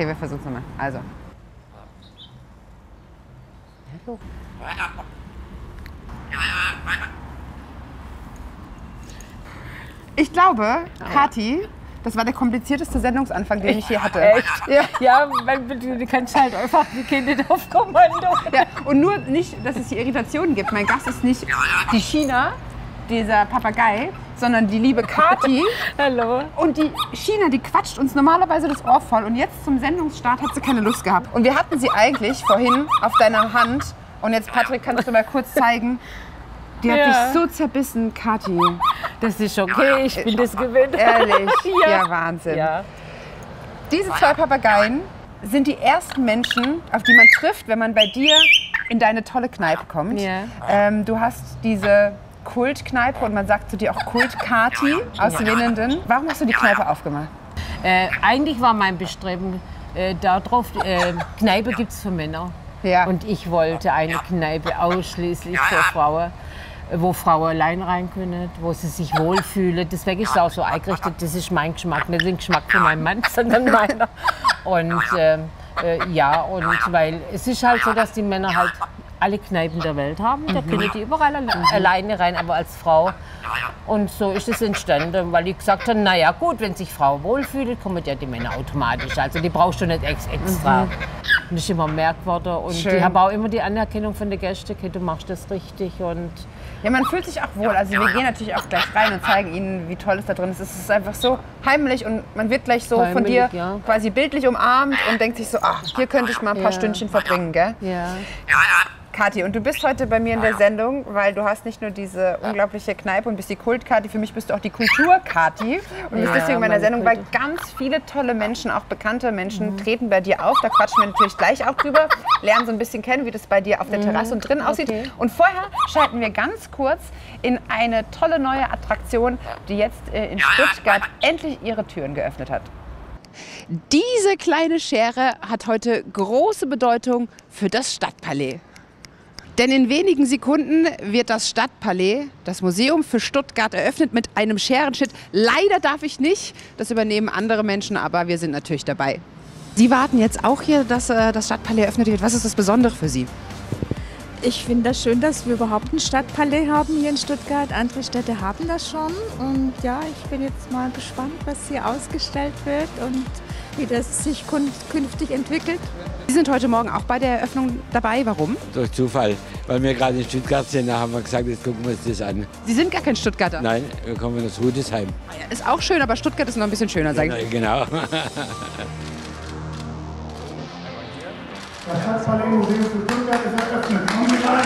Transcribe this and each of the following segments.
Okay, wir versuchen es nochmal. Also. Hallo. Ich glaube, Kathi, das war der komplizierteste Sendungsanfang, den ich hier hatte. Echt? Ja, ja weil du kannst halt einfach die Kinder auf Kommando. Ja, und nur nicht, dass es hier Irritationen gibt. Mein Gast ist nicht die China, dieser Papagei, sondern die liebe Kati. Hallo. Und die China, die quatscht uns normalerweise das Ohr voll. Und jetzt zum Sendungsstart hat sie keine Lust gehabt. Und wir hatten sie eigentlich vorhin auf deiner Hand. Und jetzt, Patrick, kannst du mal kurz zeigen. Die hat Ja. dich so zerbissen, Kathi. Das ist okay, ich bin das gewöhnt. Ehrlich. Ja. ja, Wahnsinn. Ja. Diese zwei Papageien sind die ersten Menschen, auf die man trifft, wenn man bei dir in deine tolle Kneipe kommt. Ja. Ähm, du hast diese Kultkneipe und man sagt zu dir auch Kult-Kati aus Winnenden. Warum hast du die Kneipe aufgemacht? Äh, eigentlich war mein Bestreben äh, darauf, äh, Kneipe gibt es für Männer. Ja. Und ich wollte eine Kneipe ausschließlich für Frauen, wo Frauen allein rein können, wo sie sich wohlfühlen. Deswegen ist es auch so eingerichtet, das ist mein Geschmack, nicht den Geschmack von meinem Mann, sondern meiner. Und ähm, äh, ja, und weil es ist halt so, dass die Männer halt alle Kneipen der Welt haben. Da können die überall alle, alleine rein, aber als Frau. Und so ist es entstanden, weil ich gesagt habe, naja gut, wenn sich Frau wohlfühlt, kommen ja die Männer automatisch. Also die brauchst du nicht ex extra. Und das ist immer mehr geworden. Und Schön. die haben auch immer die Anerkennung von den Gästen, okay, du machst das richtig. Und Ja, man fühlt sich auch wohl. Also wir gehen natürlich auch gleich rein und zeigen Ihnen, wie toll es da drin ist. Es ist einfach so heimlich und man wird gleich so von Heimlich, dir ja. quasi bildlich umarmt und denkt sich so, ach, hier könnte ich mal ein paar Ja. Stündchen verbringen, gell? ja. Kathi, und du bist heute bei mir in der Sendung, weil du hast nicht nur diese unglaubliche Kneipe und bist die Kult-Kati, für mich bist du auch die Kultur-Kati und bist deswegen in meiner meine Sendung, weil ganz viele tolle Menschen, auch bekannte Menschen, treten bei dir auf. Da quatschen wir natürlich gleich auch drüber, lernen so ein bisschen kennen, wie das bei dir auf der Terrasse und drin aussieht. okay. Und vorher schalten wir ganz kurz in eine tolle neue Attraktion, die jetzt äh, in Stuttgart endlich ihre Türen geöffnet hat. Diese kleine Schere hat heute große Bedeutung für das Stadtpalais. Denn in wenigen Sekunden wird das Stadtpalais, das Museum für Stuttgart, eröffnet mit einem Scherenschnitt. Leider darf ich nicht, das übernehmen andere Menschen, aber wir sind natürlich dabei. Sie warten jetzt auch hier, dass äh, das Stadtpalais eröffnet wird. Was ist das Besondere für Sie? Ich finde das schön, dass wir überhaupt ein Stadtpalais haben hier in Stuttgart. Andere Städte haben das schon. Und ja, ich bin jetzt mal gespannt, was hier ausgestellt wird und wie das sich künftig entwickelt. Sie sind heute Morgen auch bei der Eröffnung dabei. Warum? Durch Zufall. Weil wir gerade in Stuttgart sind, da haben wir gesagt, jetzt gucken wir uns das an. Sie sind gar kein Stuttgarter. Nein, wir kommen aus Rudesheim. Ist auch schön, aber Stuttgart ist noch ein bisschen schöner, sage ich. Genau. Das Stadtpalais Museum für Stuttgart ist eröffnet. Kommen Sie rein.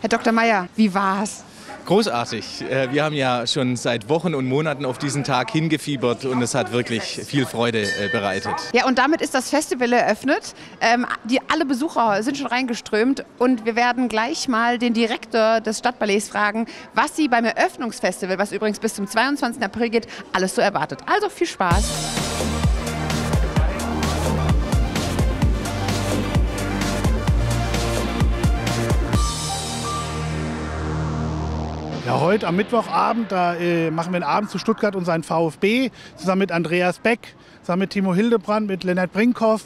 Herr Dr. Meyer, wie war's? Großartig. Äh, Wir haben ja schon seit Wochen und Monaten auf diesen Tag hingefiebert und es hat wirklich viel Freude äh, bereitet. Ja, und damit ist das Festival eröffnet. Ähm, die, alle Besucher sind schon reingeströmt und wir werden gleich mal den Direktor des Stadtballets fragen, was sie beim Eröffnungsfestival, was übrigens bis zum 22. April geht, alles so erwartet. Also viel Spaß. Ja, heute am Mittwochabend, da äh, machen wir einen Abend zu Stuttgart und seinen VfB, zusammen mit Andreas Beck, zusammen mit Timo Hildebrand, mit Lennart Brinkhoff.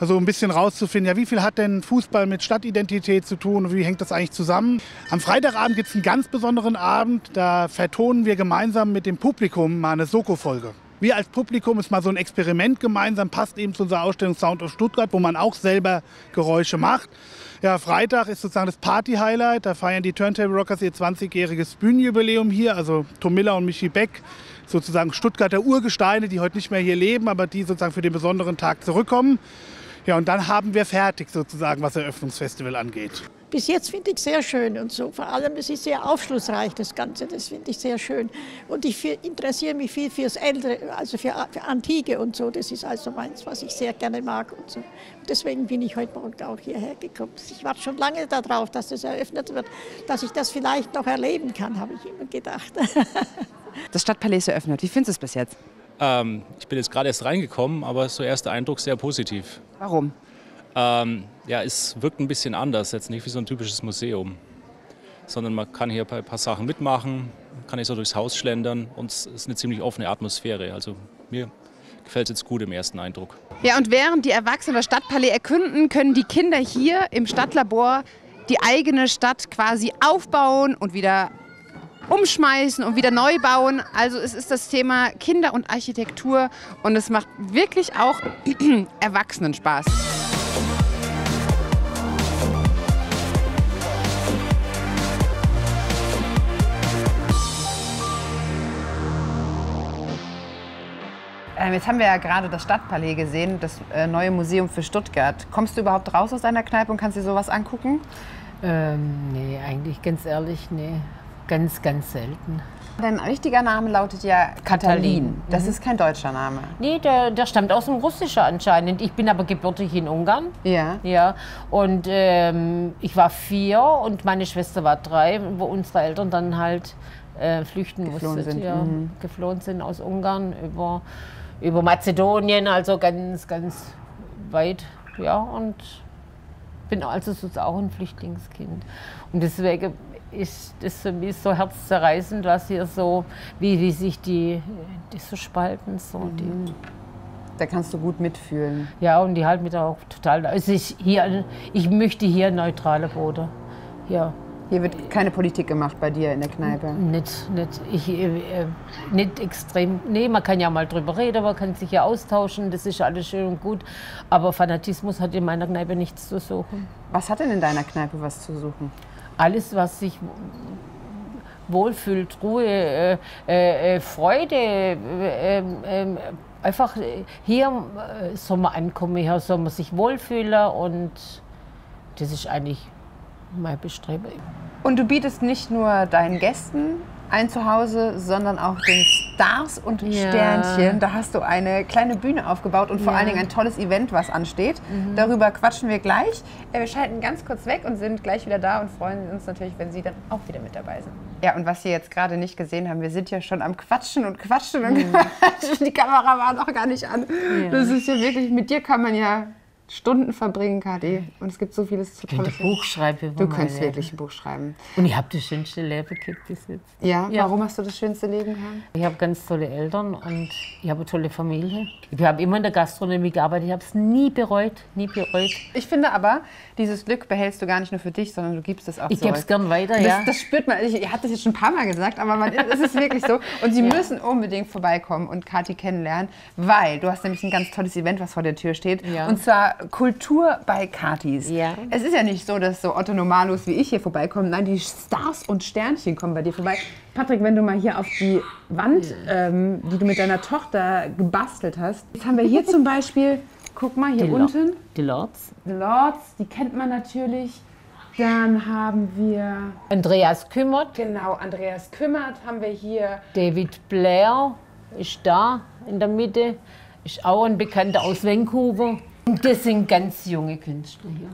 Also ein bisschen rauszufinden, ja, wie viel hat denn Fußball mit Stadtidentität zu tun und wie hängt das eigentlich zusammen? Am Freitagabend gibt es einen ganz besonderen Abend, da vertonen wir gemeinsam mit dem Publikum mal eine Soko-Folge. Wir als Publikum ist mal so ein Experiment gemeinsam, passt eben zu unserer Ausstellung Sound of Stuttgart, wo man auch selber Geräusche macht. Ja, Freitag ist sozusagen das Party-Highlight. Da feiern die Turntable Rockers ihr 20-jähriges Bühnenjubiläum hier. Also Tom Miller und Michi Beck, sozusagen Stuttgarter Urgesteine, die heute nicht mehr hier leben, aber die sozusagen für den besonderen Tag zurückkommen. Ja, und dann haben wir fertig sozusagen, was Eröffnungsfestival angeht. Bis jetzt finde ich sehr schön und so. Vor allem, es ist sehr aufschlussreich, das Ganze. Das finde ich sehr schön. Und ich interessiere mich viel fürs Ältere, also für, für Antike und so. Das ist also meins, was ich sehr gerne mag und so. Und deswegen bin ich heute Morgen auch hierher gekommen. Ich warte schon lange darauf, dass das eröffnet wird, dass ich das vielleicht noch erleben kann, habe ich immer gedacht. Das Stadtpalais ist eröffnet. Wie findest du es bis jetzt? Ähm, ich bin jetzt gerade erst reingekommen, aber so erster Eindruck sehr positiv. Warum? Ähm, ja, es wirkt ein bisschen anders, jetzt nicht wie so ein typisches Museum, sondern man kann hier ein paar Sachen mitmachen, kann hier so durchs Haus schlendern und es ist eine ziemlich offene Atmosphäre. Also mir gefällt es jetzt gut im ersten Eindruck. Ja, und während die Erwachsenen das Stadtpalais erkunden, können die Kinder hier im Stadtlabor die eigene Stadt quasi aufbauen und wieder umschmeißen und wieder neu bauen. Also es ist das Thema Kinder und Architektur und es macht wirklich auch Erwachsenen Spaß. Ähm, jetzt haben wir ja gerade das Stadtpalais gesehen, das äh, neue Museum für Stuttgart. Kommst du überhaupt raus aus deiner Kneipe und kannst dir sowas angucken? Ähm, nee, eigentlich ganz ehrlich, nee. Ganz, ganz selten. Dein richtiger Name lautet ja Katalin. Das Mhm. ist kein deutscher Name. Nee, der, der stammt aus dem Russischen anscheinend. Ich bin aber gebürtig in Ungarn. Ja. Ja, und ähm, ich war vier und meine Schwester war drei, wo unsere Eltern dann halt äh, flüchten Geflohen mussten. sind, Ja, mhm. Geflohen sind aus Ungarn über, über Mazedonien, also ganz, ganz weit. Ja, und bin also so auch ein Flüchtlingskind. Und deswegen ist das für mich so herzzerreißend, was hier so, wie, wie sich die, die so spalten. So die, Da kannst du gut mitfühlen. ja, und die halten mich da auch total. Also ich, hier, ich möchte hier neutrale Boden. Hier. Hier wird keine Politik gemacht bei dir in der Kneipe. Nicht, nicht, ich, äh, äh, nicht extrem. Nee, man kann ja mal drüber reden, man kann sich ja austauschen, das ist alles schön und gut. Aber Fanatismus hat in meiner Kneipe nichts zu suchen. Was hat denn in deiner Kneipe was zu suchen? Alles, was sich wohlfühlt, Ruhe, äh, äh, äh, Freude, äh, ähm, ähm, einfach hier äh, soll man ankommen, hier soll man sich wohlfühlen und das ist eigentlich mein Bestreben. Und du bietest nicht nur deinen Gästen ein Zuhause, sondern auch den Stars und Ja. Sternchen. Da hast du eine kleine Bühne aufgebaut und vor Ja. allen Dingen ein tolles Event, was ansteht. Darüber quatschen wir gleich. Äh, Wir schalten ganz kurz weg und sind gleich wieder da und freuen uns natürlich, wenn Sie dann auch wieder mit dabei sind. Ja, und was Sie jetzt gerade nicht gesehen haben, wir sind ja schon am Quatschen und Quatschen und Quatschen. Die Kamera war noch gar nicht an. Das ist ja wirklich, mit dir kann man ja Stunden verbringen, KD. Und es gibt so vieles zu Ich könnte tolles. Buch schreiben Du könntest Leben. wirklich ein Buch schreiben. Und ich habe das schönste Leben gekriegt bis jetzt. Ja, Ja. warum hast du das schönste Leben gehabt? Ich habe ganz tolle Eltern und ich habe eine tolle Familie. Ich habe immer in der Gastronomie gearbeitet. Ich habe es nie bereut, nie bereut. Ich finde aber, dieses Glück behältst du gar nicht nur für dich, sondern du gibst es auch Ich gebe es gern weiter, Das, ja. das spürt man. Ich, ich habe das jetzt schon ein paar Mal gesagt, aber man, es ist wirklich so. Und Sie müssen unbedingt vorbeikommen und Kathi kennenlernen, weil du hast nämlich ein ganz tolles Event, was vor der Tür steht. Ja. Und zwar Kultur bei Kathis. Ja. Es ist ja nicht so, dass so Otto Normalos wie ich hier vorbeikommen. Nein, die Stars und Sternchen kommen bei dir vorbei. Patrick, wenn du mal hier auf die Wand, ähm, die du mit deiner Tochter gebastelt hast. Jetzt haben wir hier zum Beispiel, guck mal, hier Die Lo- unten. Die Lords. The Lords, die kennt man natürlich. Dann haben wir, Andreas Kümmert. genau, Andreas Kümmert haben wir hier. David Blair ist da in der Mitte. Ist auch ein Bekannter aus Vancouver. Und das sind ganz junge Künstler hier.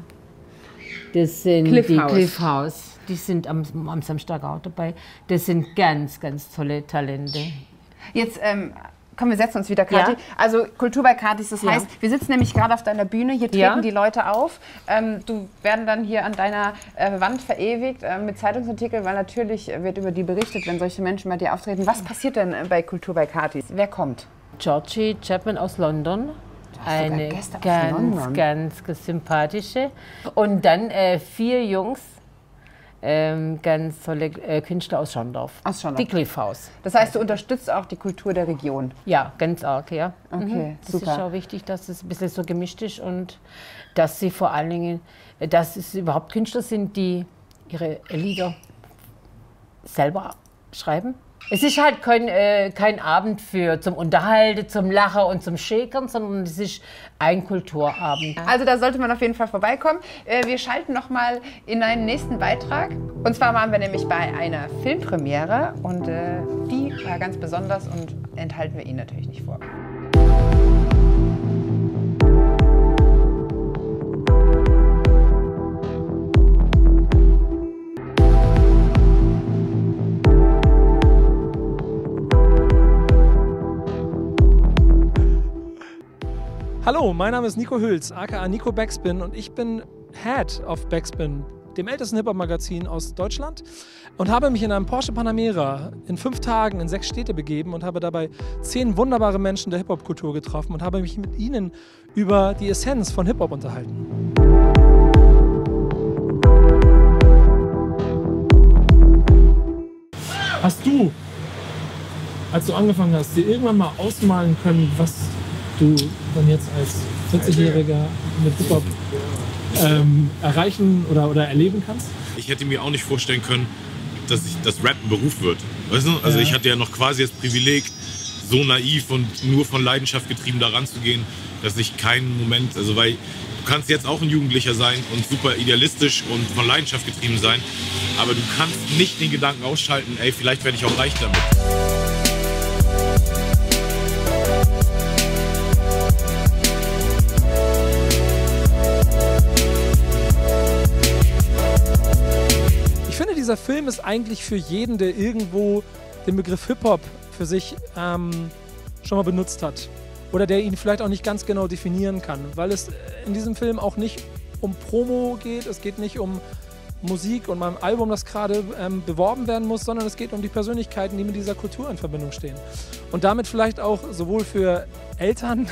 Das sind Cliff die House. Cliff House. Die sind am, am Samstag auch dabei. Das sind ganz, ganz tolle Talente. Jetzt, ähm, komm, wir setzen uns wieder, Kathi. Ja. Also Kultur bei Kathis, das Ja. heißt, wir sitzen nämlich gerade auf deiner Bühne, hier treten Ja. die Leute auf. Ähm, du werden dann hier an deiner äh, Wand verewigt äh, mit Zeitungsartikeln, weil natürlich wird über die berichtet, wenn solche Menschen bei dir auftreten. Was passiert denn äh, bei Kultur bei Kathis? Wer kommt? Georgie Chapman aus London. Eine ganz, London. ganz, ganz sympathische. Und dann äh, vier Jungs, ähm, ganz tolle äh, Künstler aus Schondorf. Aus Schondorf. Die Cliff House. Das heißt, du unterstützt auch die Kultur der Region. Ja, ganz arg, ja. Okay, Mhm. Das ist super. auch wichtig, dass es ein bisschen so gemischt ist und dass sie vor allen Dingen, äh, dass es überhaupt Künstler sind, die ihre Lieder selber schreiben. Es ist halt kein, äh, kein Abend für zum Unterhalten, zum Lachen und zum Schäkern, sondern es ist ein Kulturabend. Also da sollte man auf jeden Fall vorbeikommen. Äh, Wir schalten noch mal in einen nächsten Beitrag. Und zwar waren wir nämlich bei einer Filmpremiere und äh, die war ganz besonders und enthalten wir Ihnen natürlich nicht vor. Hallo, mein Name ist Nico Hüls, aka Nico Backspin und ich bin Head of Backspin, dem ältesten Hip-Hop-Magazin aus Deutschland, und habe mich in einem Porsche Panamera in fünf Tagen in sechs Städte begeben und habe dabei zehn wunderbare Menschen der Hip-Hop-Kultur getroffen und habe mich mit ihnen über die Essenz von Hip-Hop unterhalten. Hast du, als du angefangen hast, dir irgendwann mal ausmalen können, was du dann jetzt als 40-Jähriger mit Hip-Hop ähm, erreichen oder, oder erleben kannst? Ich hätte mir auch nicht vorstellen können, dass ich das Rap ein Beruf wird. Weißt du? Also Ja. ich hatte ja noch quasi das Privileg, so naiv und nur von Leidenschaft getrieben daran zu gehen, dass ich keinen Moment, also weil du kannst jetzt auch ein Jugendlicher sein und super idealistisch und von Leidenschaft getrieben sein, aber du kannst nicht den Gedanken ausschalten, ey, vielleicht werde ich auch reich damit. Dieser Film ist eigentlich für jeden, der irgendwo den Begriff Hip-Hop für sich ähm, schon mal benutzt hat. Oder der ihn vielleicht auch nicht ganz genau definieren kann. Weil es in diesem Film auch nicht um Promo geht, es geht nicht um Musik und meinem Album, das gerade ähm, beworben werden muss, sondern es geht um die Persönlichkeiten, die mit dieser Kultur in Verbindung stehen. Und damit vielleicht auch sowohl für Eltern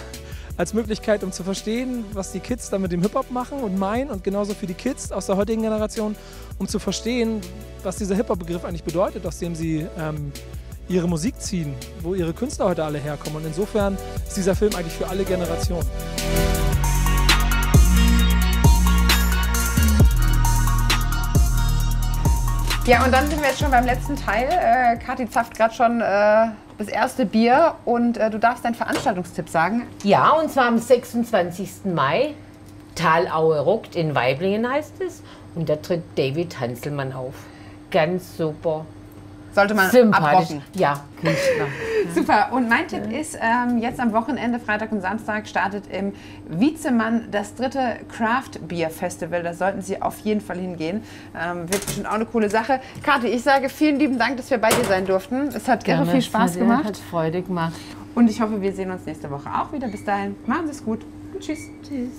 als Möglichkeit, um zu verstehen, was die Kids da mit dem Hip-Hop machen und meinen und genauso für die Kids aus der heutigen Generation, um zu verstehen, was dieser Hip-Hop-Begriff eigentlich bedeutet, aus dem sie ähm, ihre Musik ziehen, wo ihre Künstler heute alle herkommen. Und insofern ist dieser Film eigentlich für alle Generationen. Ja, und dann sind wir jetzt schon beim letzten Teil. Äh, Kathi zapft gerade schon äh, das erste Bier und äh, du darfst deinen Veranstaltungstipp sagen. Ja, und zwar am 26. Mai. Talaue rockt in Weiblingen heißt es. Und da tritt David Hanselmann auf. Ganz super. Sollte man abrocken. Ja, Künstler. Super. Und mein Tipp ist, ähm, jetzt am Wochenende, Freitag und Samstag, startet im Wiezemann das dritte Craft Beer Festival. Da sollten Sie auf jeden Fall hingehen. Ähm, wird bestimmt auch eine coole Sache. Kathi, ich sage vielen lieben Dank, dass wir bei dir sein durften. Es hat irre Gerne. viel Spaß gemacht. Hat Freude gemacht. Und ich hoffe, wir sehen uns nächste Woche auch wieder. Bis dahin, machen Sie es gut. Und tschüss. Tschüss.